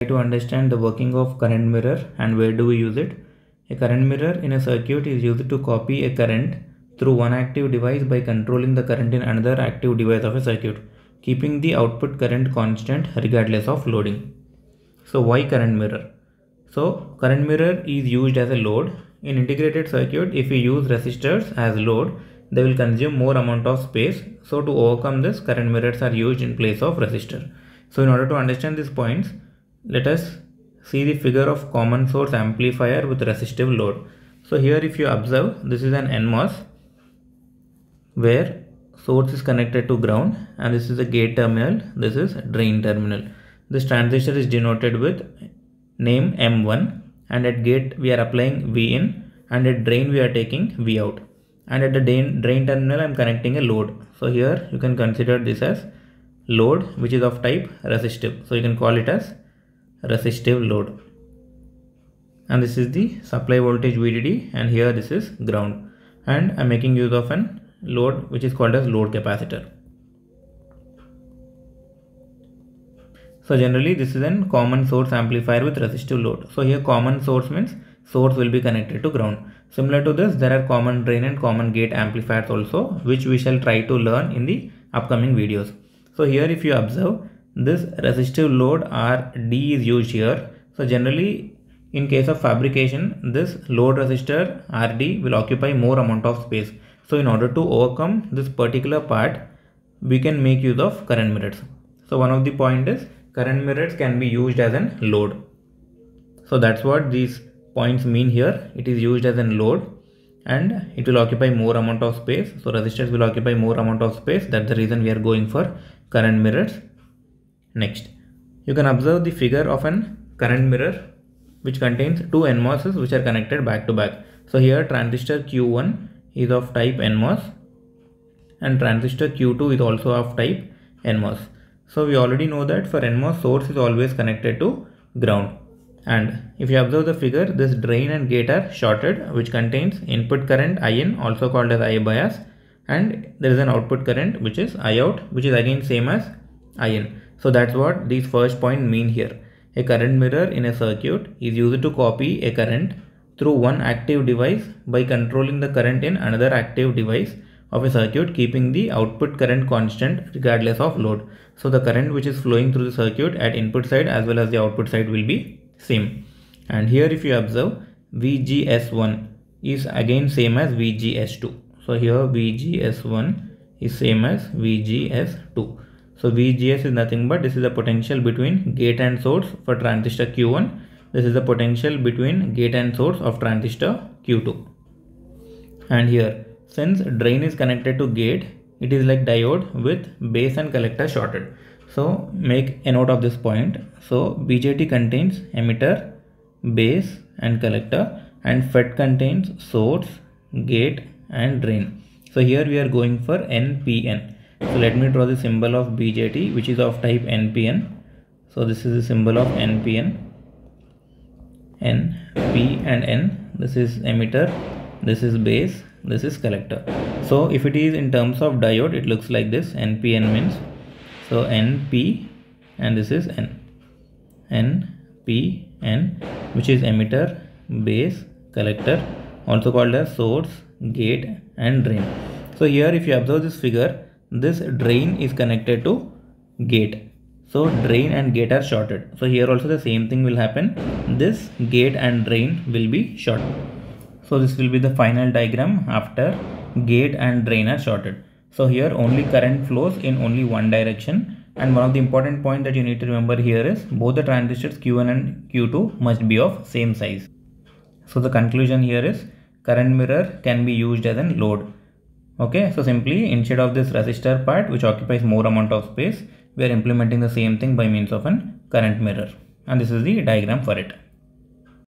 to understand the working of current mirror and where do we use it. A current mirror in a circuit is used to copy a current through one active device by controlling the current in another active device of a circuit, keeping the output current constant regardless of loading. So why current mirror? So current mirror is used as a load. In integrated circuit, if we use resistors as load, they will consume more amount of space. So to overcome this, current mirrors are used in place of resistor. So in order to understand these points, let us see the figure of common source amplifier with resistive load. So here if you observe this is an NMOS where source is connected to ground and this is a gate terminal this is drain terminal. This transistor is denoted with name M1 and at gate we are applying V in and at drain we are taking V out and at the drain, drain terminal I am connecting a load. So here you can consider this as load which is of type resistive. So you can call it as resistive load and this is the supply voltage VDD and here this is ground and I'm making use of an load which is called as load capacitor. So generally this is a common source amplifier with resistive load. So here common source means source will be connected to ground. Similar to this there are common drain and common gate amplifiers also which we shall try to learn in the upcoming videos. So here if you observe this resistive load RD is used here. So generally in case of fabrication this load resistor RD will occupy more amount of space. So in order to overcome this particular part we can make use of current mirrors. So one of the point is current mirrors can be used as an load. So that's what these points mean here. It is used as an load and it will occupy more amount of space. So resistors will occupy more amount of space. That's the reason we are going for current mirrors. Next, you can observe the figure of an current mirror which contains two NMOSs which are connected back to back. So here transistor Q1 is of type NMOS and transistor Q2 is also of type NMOS. So we already know that for NMOS source is always connected to ground and if you observe the figure this drain and gate are shorted which contains input current IN also called as I bias and there is an output current which is I out which is again same as IN. So that's what these first point mean here. A current mirror in a circuit is used to copy a current through one active device by controlling the current in another active device of a circuit keeping the output current constant regardless of load. So the current which is flowing through the circuit at input side as well as the output side will be same. And here if you observe VGS1 is again same as VGS2. So here VGS1 is same as VGS2. So VGS is nothing but this is the potential between gate and source for transistor Q1. This is the potential between gate and source of transistor Q2. And here since drain is connected to gate it is like diode with base and collector shorted. So make a note of this point. So BJT contains emitter, base and collector and FET contains source, gate and drain. So here we are going for NPN so let me draw the symbol of BJT which is of type NPN. So this is the symbol of NPN. N, P and N. This is emitter. This is base. This is collector. So if it is in terms of diode it looks like this. NPN means. So NP and this is N. N, P, N which is emitter, base, collector also called as source, gate and drain. So here if you observe this figure this drain is connected to gate. So drain and gate are shorted. So here also the same thing will happen. This gate and drain will be short. So this will be the final diagram after gate and drain are shorted. So here only current flows in only one direction. And one of the important point that you need to remember here is both the transistors q1 and q2 must be of same size. So the conclusion here is current mirror can be used as a load okay so simply instead of this resistor part which occupies more amount of space we are implementing the same thing by means of an current mirror. And this is the diagram for it